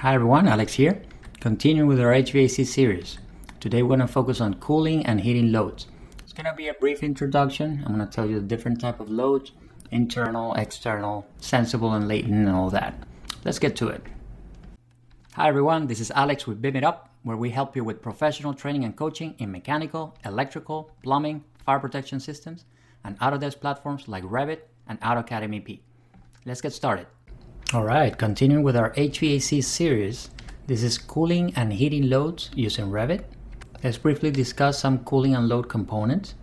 Hi everyone, Alex here. Continuing with our HVAC series. Today we're going to focus on cooling and heating loads. It's going to be a brief introduction. I'm going to tell you the different type of loads, internal, external, sensible and latent and all that. Let's get to it. Hi everyone, this is Alex with BIM It Up, where we help you with professional training and coaching in mechanical, electrical, plumbing, fire protection systems, and Autodesk platforms like Revit and AutoCAD MEP. Let's get started. All right, continuing with our HVAC series, this is cooling and heating loads using Revit. Let's briefly discuss some cooling and load components.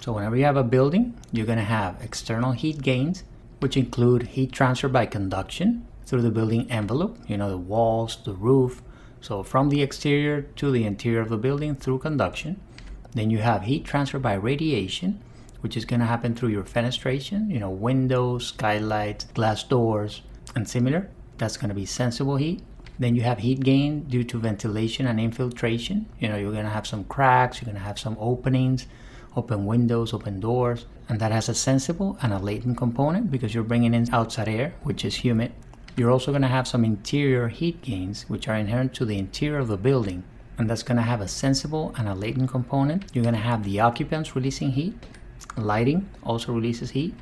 So whenever you have a building, you're gonna have external heat gains, which include heat transfer by conduction through the building envelope, you know, the walls, the roof. So from the exterior to the interior of the building through conduction. Then you have heat transfer by radiation, which is gonna happen through your fenestration, you know, windows, skylights, glass doors, and similar. That's going to be sensible heat. Then you have heat gain due to ventilation and infiltration. You know, you're going to have some cracks, you're going to have some openings, open windows, open doors, and that has a sensible and a latent component because you're bringing in outside air, which is humid. You're also going to have some interior heat gains, which are inherent to the interior of the building, and that's going to have a sensible and a latent component. You're going to have the occupants releasing heat. Lighting also releases heat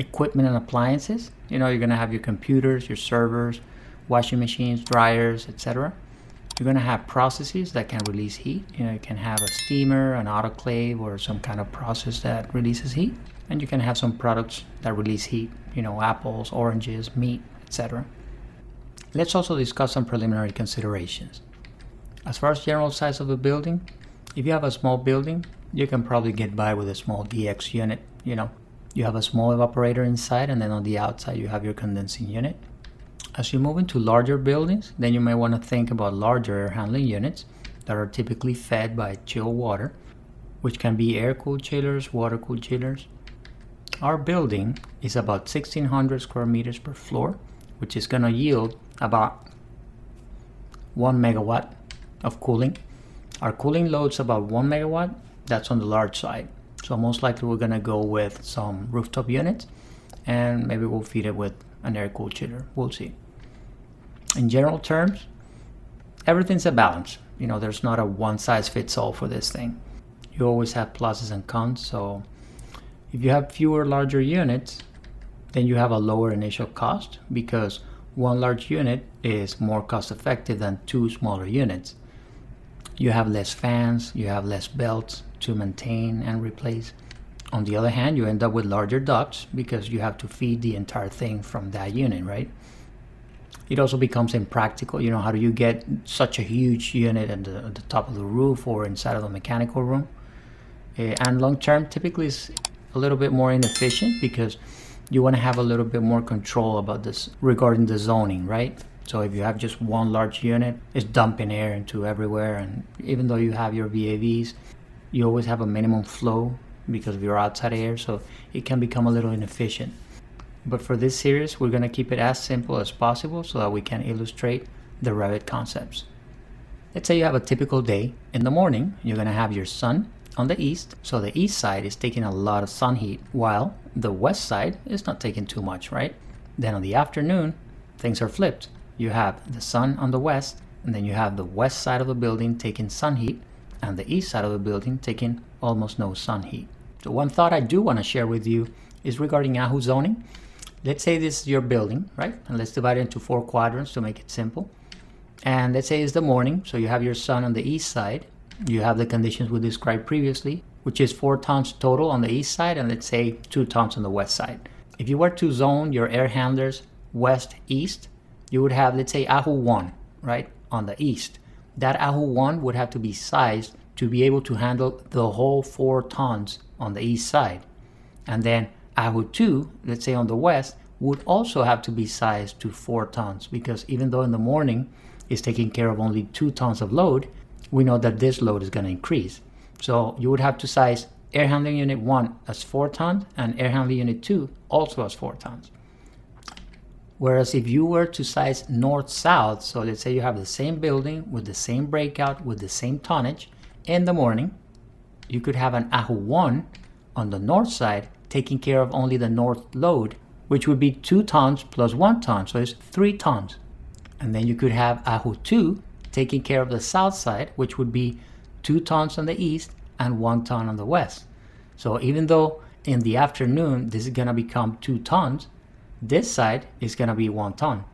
equipment and appliances. You know, you're going to have your computers, your servers, washing machines, dryers, etc. You're going to have processes that can release heat. You know, you can have a steamer, an autoclave, or some kind of process that releases heat. And you can have some products that release heat, you know, apples, oranges, meat, etc. Let's also discuss some preliminary considerations. As far as general size of the building, if you have a small building, you can probably get by with a small DX unit, you know, you have a small evaporator inside and then on the outside you have your condensing unit. As you move into larger buildings, then you may want to think about larger air handling units that are typically fed by chill water, which can be air-cooled chillers, water-cooled chillers. Our building is about 1600 square meters per floor, which is going to yield about 1 megawatt of cooling. Our cooling load's about 1 megawatt, that's on the large side. So most likely we're gonna go with some rooftop units and maybe we'll feed it with an air-cooled chiller. We'll see. In general terms, everything's a balance. You know, there's not a one-size-fits-all for this thing. You always have pluses and cons. So if you have fewer larger units, then you have a lower initial cost because one large unit is more cost effective than two smaller units. You have less fans, you have less belts, to maintain and replace. On the other hand, you end up with larger ducts because you have to feed the entire thing from that unit, right? It also becomes impractical. You know, how do you get such a huge unit at the, at the top of the roof or inside of the mechanical room? Uh, and long term, typically, is a little bit more inefficient because you want to have a little bit more control about this regarding the zoning, right? So if you have just one large unit, it's dumping air into everywhere. And even though you have your VAVs, you always have a minimum flow because of your outside air, so it can become a little inefficient. But for this series, we're going to keep it as simple as possible so that we can illustrate the Revit concepts. Let's say you have a typical day. In the morning, you're going to have your sun on the east, so the east side is taking a lot of sun heat, while the west side is not taking too much, right? Then on the afternoon, things are flipped. You have the sun on the west, and then you have the west side of the building taking sun heat, and the east side of the building taking almost no sun heat. So one thought I do want to share with you is regarding AHU zoning. Let's say this is your building, right? And let's divide it into four quadrants to make it simple. And let's say it's the morning, so you have your sun on the east side. You have the conditions we described previously, which is four tons total on the east side, and let's say two tons on the west side. If you were to zone your air handlers west-east, you would have, let's say, AHU 1, right, on the east that AHU 1 would have to be sized to be able to handle the whole 4 tons on the east side. And then AHU 2, let's say on the west, would also have to be sized to 4 tons because even though in the morning it's taking care of only 2 tons of load, we know that this load is going to increase. So you would have to size air handling unit 1 as 4 tons and air handling unit 2 also as 4 tons. Whereas if you were to size north-south, so let's say you have the same building with the same breakout with the same tonnage in the morning, you could have an AHU 1 on the north side taking care of only the north load, which would be 2 tons plus 1 ton, so it's 3 tons. And then you could have AHU 2 taking care of the south side, which would be two tons on the east and one ton on the west. So even though in the afternoon this is gonna become two tons, this side is gonna be one ton,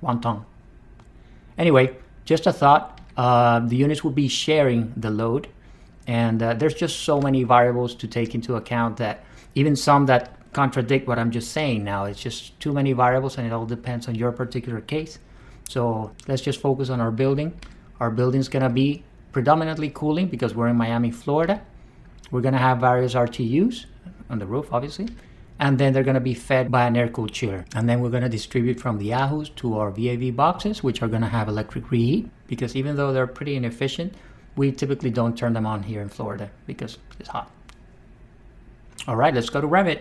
one ton. Anyway, just a thought, uh, the units will be sharing the load and uh, there's just so many variables to take into account that even some that contradict what I'm just saying now, it's just too many variables and it all depends on your particular case. So let's just focus on our building. Our building's gonna be predominantly cooling because we're in Miami, Florida. We're gonna have various RTUs on the roof, obviously. And then they're gonna be fed by an air-cooled chiller. And then we're gonna distribute from the AHUs to our VAV boxes, which are gonna have electric reheat because even though they're pretty inefficient, we typically don't turn them on here in Florida because it's hot. All right, let's go to Revit.